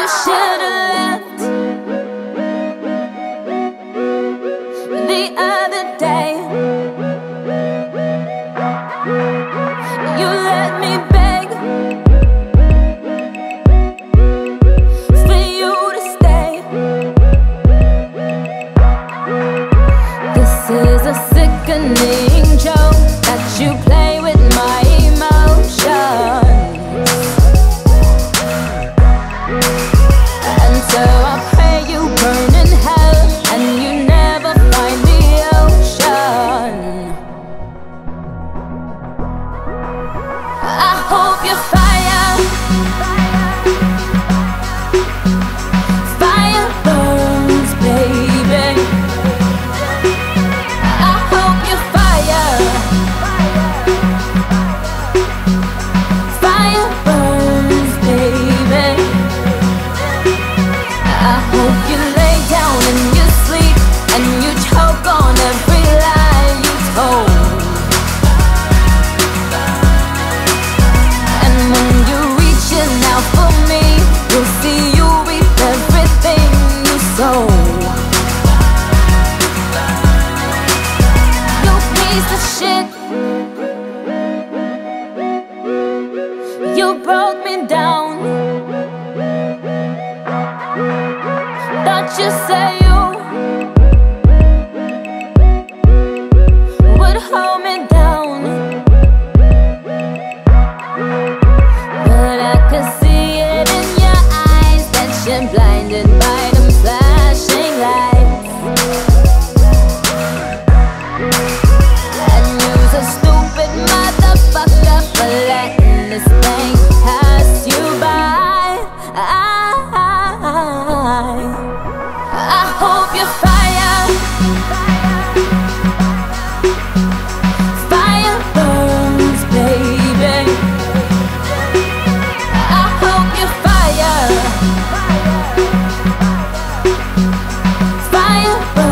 you should have left the other day. like fire. you broke me down. Thought you said you Would hold me down But